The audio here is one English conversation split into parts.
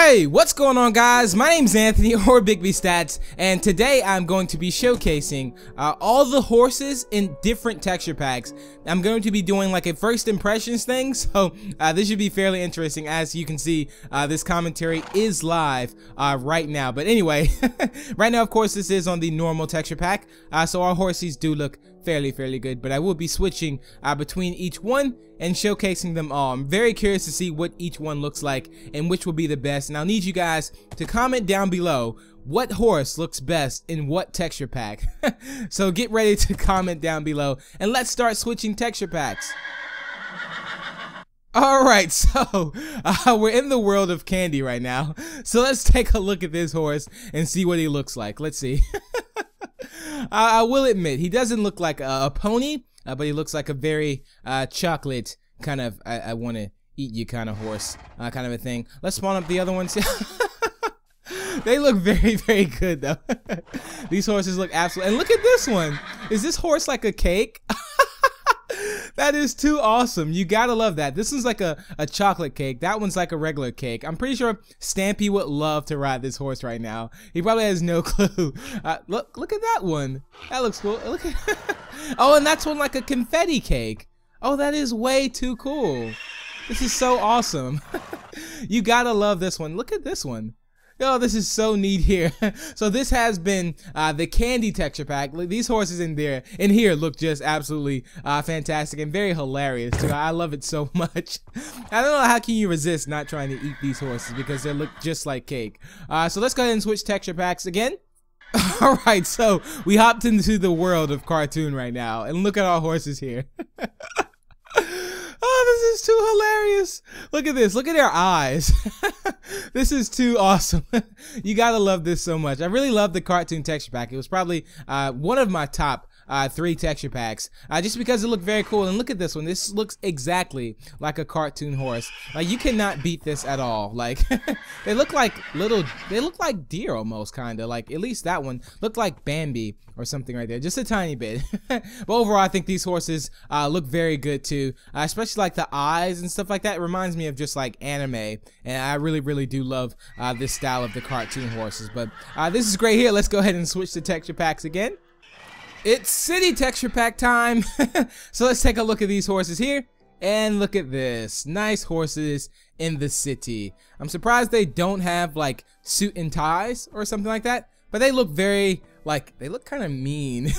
Hey, what's going on guys? My name's Anthony or Big B Stats and today I'm going to be showcasing uh, all the horses in different texture packs. I'm going to be doing like a first impressions thing so uh, this should be fairly interesting as you can see uh, this commentary is live uh, right now. But anyway, right now of course this is on the normal texture pack uh, so our horses do look fairly, fairly good. But I will be switching uh, between each one and showcasing them all. I'm very curious to see what each one looks like and which will be the best. And I'll need you guys to comment down below what horse looks best in what texture pack. so get ready to comment down below and let's start switching texture packs. Alright, so uh, we're in the world of candy right now. So let's take a look at this horse and see what he looks like. Let's see. I, I, will admit, he doesn't look like a, a pony, uh, but he looks like a very uh, chocolate kind of, I, I want to eat you kind of horse, uh, kind of a thing. Let's spawn up the other ones. they look very, very good though. These horses look absolutely, and look at this one. Is this horse like a cake? that is too awesome. You gotta love that. This one's like a, a chocolate cake. That one's like a regular cake. I'm pretty sure Stampy would love to ride this horse right now. He probably has no clue. Uh, look, look at that one. That looks cool. Look at oh, and that's one like a confetti cake. Oh, that is way too cool. This is so awesome. you gotta love this one. Look at this one. Yo, this is so neat here. so this has been uh, the candy texture pack. These horses in there, in here, look just absolutely uh, fantastic and very hilarious too. I love it so much. I don't know how can you resist not trying to eat these horses because they look just like cake. Uh, so let's go ahead and switch texture packs again. All right, so we hopped into the world of cartoon right now, and look at our horses here. This is too hilarious. Look at this. Look at their eyes. this is too awesome. you gotta love this so much. I really love the cartoon texture pack. It was probably uh, one of my top uh, three texture packs uh, just because it looked very cool. And look at this one. This looks exactly like a cartoon horse. Like you cannot beat this at all. Like they look like little, they look like deer almost kind of like at least that one looked like Bambi or something right there. Just a tiny bit. but overall, I think these horses uh, look very good too. Uh, especially like the eyes and stuff like that. It reminds me of just like anime. And I really, really do love uh, this style of the cartoon horses. But uh, this is great here. Let's go ahead and switch to texture packs again. It's city texture pack time. so let's take a look at these horses here. And look at this. Nice horses in the city. I'm surprised they don't have like suit and ties or something like that. But they look very like they look kind of mean.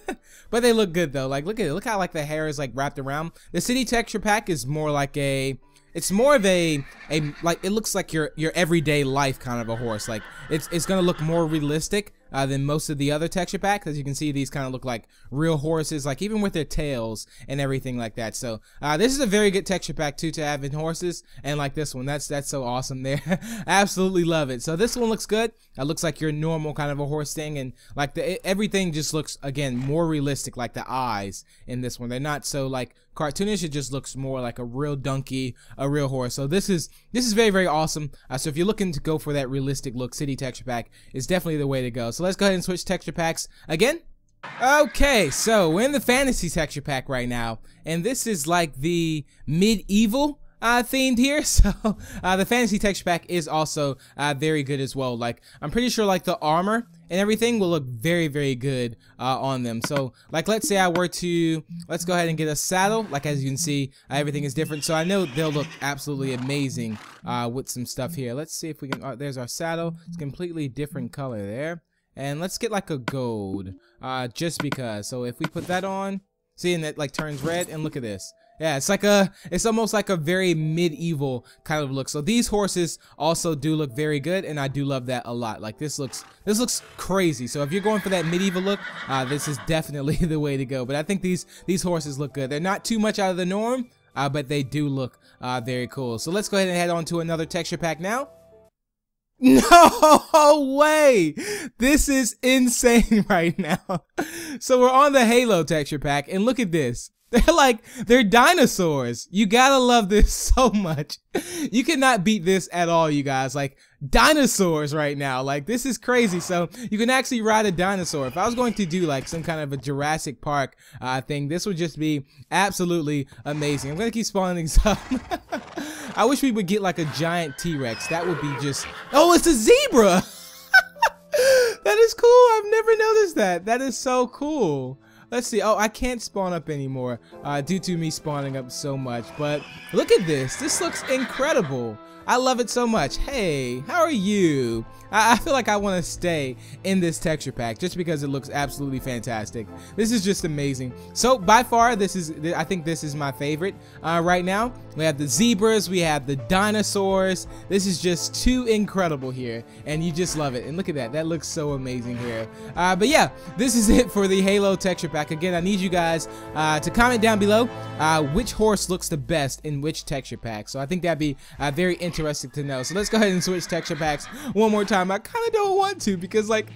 but they look good though. Like look at it. Look how like the hair is like wrapped around. The city texture pack is more like a it's more of a a like it looks like your your everyday life kind of a horse. Like it's it's gonna look more realistic uh, than most of the other texture packs. As you can see, these kind of look like real horses, like even with their tails and everything like that. So uh, this is a very good texture pack too to have in horses, and like this one, that's that's so awesome there. Absolutely love it. So this one looks good. It looks like your normal kind of a horse thing, and like the everything just looks again more realistic, like the eyes in this one. They're not so like cartoonish. It just looks more like a real donkey, a real horse. So this is this is very very awesome. Uh, so if you're looking to go for that realistic look, city texture pack is definitely the way to go. So let's go ahead and switch texture packs again. Okay, so we're in the fantasy texture pack right now, and this is like the medieval uh, themed here. So uh, the fantasy texture pack is also uh, very good as well. Like I'm pretty sure like the armor and everything will look very very good uh, on them. So like let's say I were to let's go ahead and get a saddle. Like as you can see, uh, everything is different. So I know they'll look absolutely amazing uh, with some stuff here. Let's see if we can. Uh, there's our saddle. It's completely different color there. And let's get like a gold, uh, just because. So if we put that on, see, and it like turns red. And look at this. Yeah, it's like a, it's almost like a very medieval kind of look. So these horses also do look very good, and I do love that a lot. Like this looks, this looks crazy. So if you're going for that medieval look, uh, this is definitely the way to go. But I think these these horses look good. They're not too much out of the norm, uh, but they do look uh, very cool. So let's go ahead and head on to another texture pack now. No way! This is insane right now. So we're on the Halo texture pack, and look at this. They're like, they're dinosaurs. You gotta love this so much. You cannot beat this at all, you guys. Like, dinosaurs right now. Like, this is crazy. So, you can actually ride a dinosaur. If I was going to do, like, some kind of a Jurassic Park uh, thing, this would just be absolutely amazing. I'm gonna keep spawning these up. I wish we would get, like, a giant T-Rex. That would be just... Oh, it's a zebra! that is cool. I've never noticed that. That is so cool. Let's see. Oh, I can't spawn up anymore uh, due to me spawning up so much. But look at this. This looks incredible. I love it so much. Hey, how are you? I, I feel like I want to stay in this texture pack just because it looks absolutely fantastic. This is just amazing. So by far, this is I think this is my favorite uh, right now. We have the zebras, we have the dinosaurs. This is just too incredible here, and you just love it. And look at that. That looks so amazing here. Uh, but yeah, this is it for the Halo texture pack. Again, I need you guys uh, to comment down below uh, which horse looks the best in which texture pack. So I think that'd be uh, very interesting interesting to know. So let's go ahead and switch texture packs one more time. I kind of don't want to because like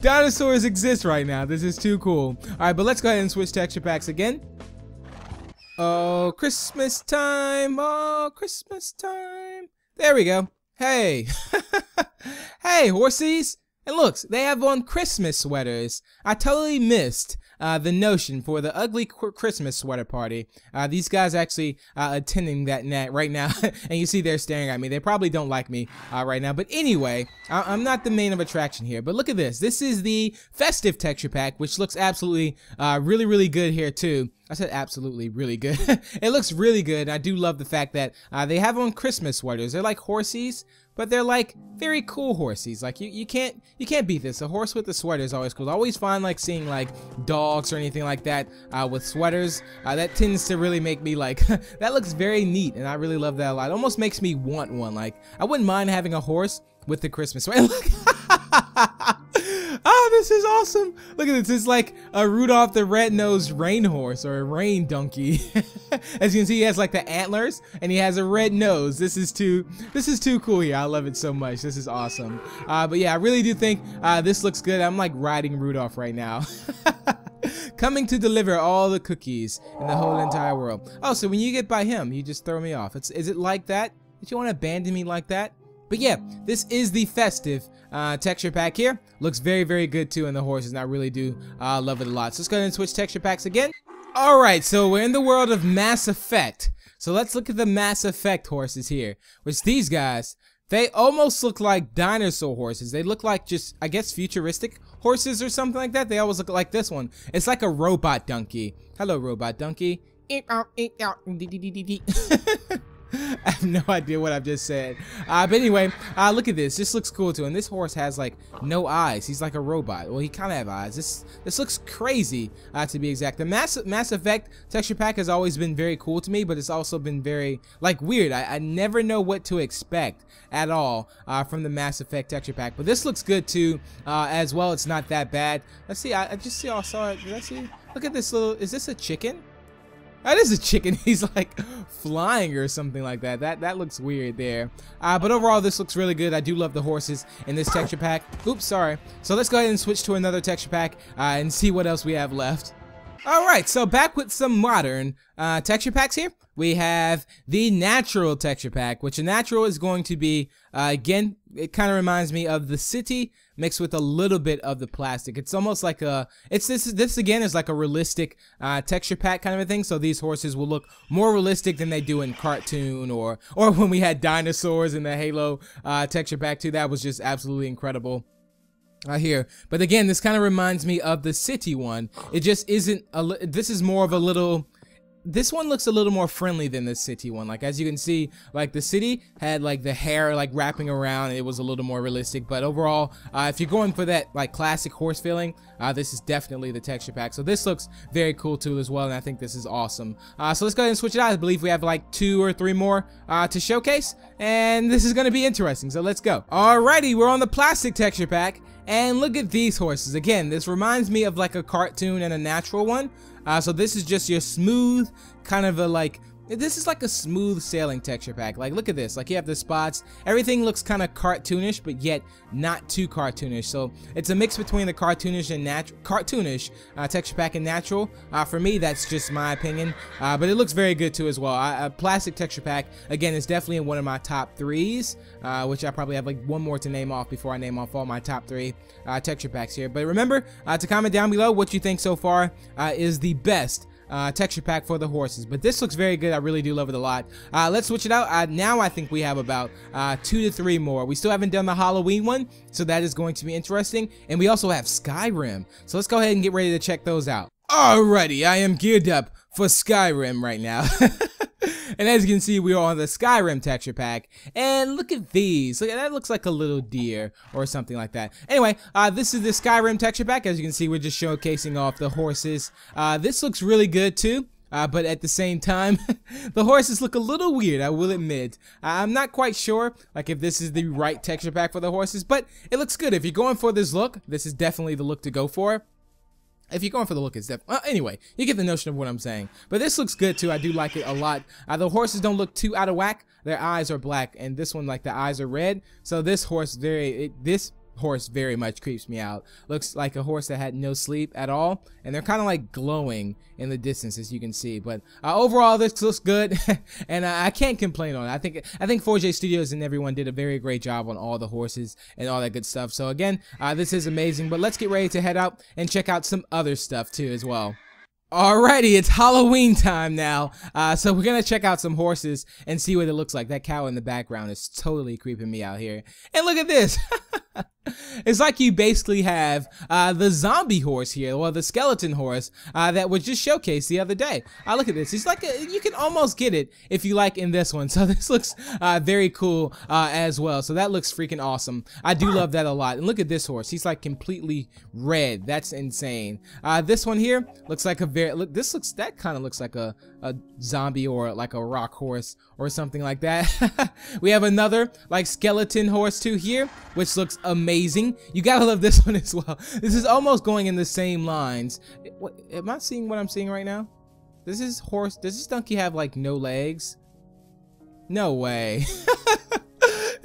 dinosaurs exist right now. This is too cool. All right, but let's go ahead and switch texture packs again. Oh, Christmas time. Oh, Christmas time. There we go. Hey. hey, horsies. And looks, they have on Christmas sweaters. I totally missed uh, the notion for the ugly Christmas sweater party. Uh, these guys actually uh, attending that net right now, and you see they're staring at me. They probably don't like me uh, right now. But anyway, I am not the main of attraction here. But look at this. This is the festive texture pack, which looks absolutely uh, really, really good here too. I said absolutely really good. it looks really good. I do love the fact that uh, they have on Christmas sweaters. They're like horsies, but they're like very cool horsies. Like you, you can't you can't beat this. A horse with a sweater is always cool. I always find like seeing like dogs or anything like that uh, with sweaters. Uh, that tends to really make me like that looks very neat, and I really love that a lot. It almost makes me want one. Like I wouldn't mind having a horse with the Christmas sweater. this is awesome. Look at this. It's like a Rudolph the Red-Nosed Rain Horse or a Rain Donkey. As you can see, he has like the antlers and he has a red nose. This is too, this is too cool here. I love it so much. This is awesome. Uh, but yeah, I really do think uh, this looks good. I'm like riding Rudolph right now. Coming to deliver all the cookies in the whole entire world. Oh, so when you get by him, you just throw me off. It's, is it like that? Did you want to abandon me like that? But yeah, this is the festive uh, texture pack here. Looks very, very good too in the horses, and I really do uh, love it a lot. So let's go ahead and switch texture packs again. Alright, so we're in the world of Mass Effect. So let's look at the Mass Effect horses here, which these guys, they almost look like dinosaur horses. They look like just, I guess, futuristic horses or something like that. They always look like this one. It's like a robot donkey. Hello, robot donkey. I have no idea what I've just said. Uh, but anyway, uh, look at this. This looks cool too. And this horse has like no eyes. He's like a robot. Well, he kind of have eyes. This this looks crazy uh, to be exact. The Mass Mass Effect texture pack has always been very cool to me, but it's also been very like weird. I, I never know what to expect at all uh, from the Mass Effect texture pack. But this looks good too uh, as well. It's not that bad. Let's see. I, I just see. I saw it. Did I see? Look at this little. Is this a chicken? That is a chicken. He's like flying or something like that. That that looks weird there. Uh, but overall, this looks really good. I do love the horses in this texture pack. Oops, sorry. So let's go ahead and switch to another texture pack uh, and see what else we have left. Alright, so back with some modern uh, texture packs here. We have the natural texture pack, which a natural is going to be, uh, again, it kind of reminds me of the city mixed with a little bit of the plastic. It's almost like a, it's this, this again is like a realistic uh, texture pack kind of a thing. So these horses will look more realistic than they do in cartoon or, or when we had dinosaurs in the Halo uh, texture pack too. That was just absolutely incredible uh, hear. But again, this kind of reminds me of the city one. It just isn't, a, this is more of a little, this one looks a little more friendly than the city one. Like, as you can see, like, the city had, like, the hair, like, wrapping around. It was a little more realistic. But overall, uh, if you're going for that, like, classic horse feeling, uh, this is definitely the texture pack. So this looks very cool, too, as well. And I think this is awesome. Uh, so let's go ahead and switch it out. I believe we have, like, two or three more uh, to showcase. And this is going to be interesting. So let's go. Alrighty, we're on the plastic texture pack. And look at these horses. Again, this reminds me of, like, a cartoon and a natural one. Uh, so this is just your smooth, kind of a like this is like a smooth sailing texture pack. Like, look at this. Like, you have the spots. Everything looks kind of cartoonish, but yet not too cartoonish. So, it's a mix between the cartoonish and natural, cartoonish uh, texture pack and natural. Uh, for me, that's just my opinion. Uh, but it looks very good too as well. a plastic texture pack, again, is definitely in one of my top threes, uh, which I probably have like one more to name off before I name off all my top three uh, texture packs here. But remember uh, to comment down below what you think so far is the best uh, texture pack for the horses. But this looks very good. I really do love it a lot. Uh, let's switch it out. Uh, now I think we have about uh, two to three more. We still haven't done the Halloween one, so that is going to be interesting. And we also have Skyrim. So let's go ahead and get ready to check those out. Alrighty, I am geared up for Skyrim right now. and as you can see, we are on the Skyrim texture pack. And look at these. Look, that looks like a little deer or something like that. Anyway, uh, this is the Skyrim texture pack. As you can see, we're just showcasing off the horses. Uh, this looks really good too. Uh, but at the same time, the horses look a little weird, I will admit. I'm not quite sure like if this is the right texture pack for the horses, but it looks good. If you're going for this look, this is definitely the look to go for. If you're going for the look, it's definitely. Uh, anyway, you get the notion of what I'm saying. But this looks good too. I do like it a lot. Uh, the horses don't look too out of whack. Their eyes are black, and this one, like the eyes are red. So this horse, very it, this horse very much creeps me out. Looks like a horse that had no sleep at all, and they're kind of like glowing in the distance as you can see. But uh, overall, this looks good, and uh, I can't complain on it. I think I think 4J Studios and everyone did a very great job on all the horses and all that good stuff. So again, uh, this is amazing. But let's get ready to head out and check out some other stuff too as well. Alrighty, it's Halloween time now. Uh, so we're gonna check out some horses and see what it looks like. That cow in the background is totally creeping me out here. And look at this. it's like you basically have uh, the zombie horse here, or the skeleton horse uh, that was just showcased the other day. Uh, look at this. He's like, a, you can almost get it if you like in this one. So this looks uh, very cool uh, as well. So that looks freaking awesome. I do love that a lot. And look at this horse. He's like completely red. That's insane. Uh, this one here looks like a very, look, this looks, that kind of looks like a, a zombie or like a rock horse or something like that. we have another like skeleton horse too here, which looks amazing. You gotta love this one as well. This is almost going in the same lines. What, am I seeing what I'm seeing right now? This horse, does this donkey have like no legs? No way.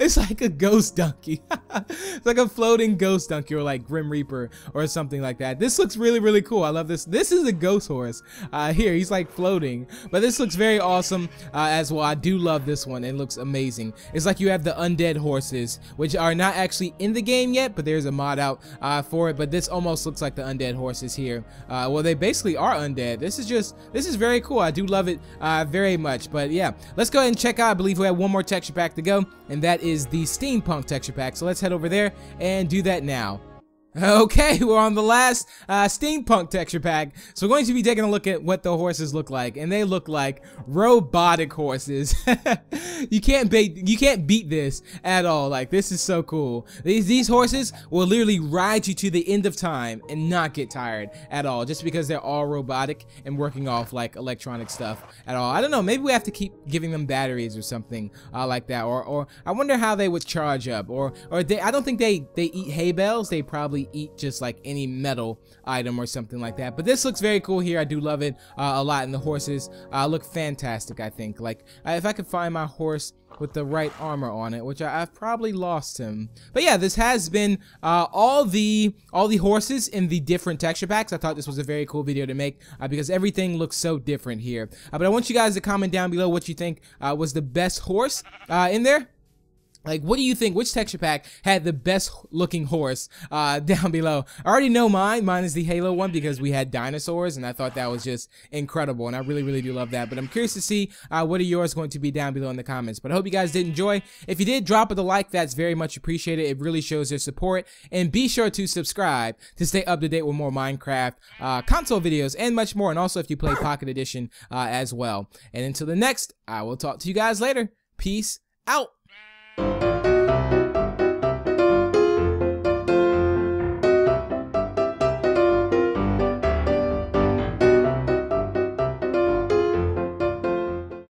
It's like a ghost donkey. it's like a floating ghost donkey or like Grim Reaper or something like that. This looks really, really cool. I love this. This is a ghost horse uh, here. He's like floating. But this looks very awesome uh, as well. I do love this one. It looks amazing. It's like you have the undead horses, which are not actually in the game yet, but there's a mod out uh, for it. But this almost looks like the undead horses here. Uh, well, they basically are undead. This is just, this is very cool. I do love it uh, very much. But yeah, let's go ahead and check out. I believe we have one more texture pack to go, and that is is the steampunk texture pack. So let's head over there and do that now. Okay, we're on the last uh, steampunk texture pack. So we're going to be taking a look at what the horses look like, and they look like robotic horses. you can't beat you can't beat this at all. Like this is so cool. These these horses will literally ride you to the end of time and not get tired at all, just because they're all robotic and working off like electronic stuff at all. I don't know. Maybe we have to keep giving them batteries or something uh, like that, or or I wonder how they would charge up, or or they. I don't think they they eat hay bales. They probably eat just like any metal item or something like that. But this looks very cool here. I do love it uh, a lot. And the horses uh, look fantastic, I think. Like, if I could find my horse with the right armor on it, which I, have probably lost him. But yeah, this has been uh, all the all the horses in the different texture packs. I thought this was a very cool video to make uh, because everything looks so different here. Uh, but I want you guys to comment down below what you think uh, was the best horse uh, in there. Like, what do you think? Which texture pack had the best looking horse uh, down below? I already know mine. Mine is the Halo one because we had dinosaurs, and I thought that was just incredible, and I really, really do love that. But I'm curious to see uh, what are yours going to be down below in the comments. But I hope you guys did enjoy. If you did, drop it a like. That's very much appreciated. It really shows your support. And be sure to subscribe to stay up to date with more Minecraft uh, console videos and much more. And also if you play Pocket Edition uh, as well. And until the next, I will talk to you guys later. Peace out.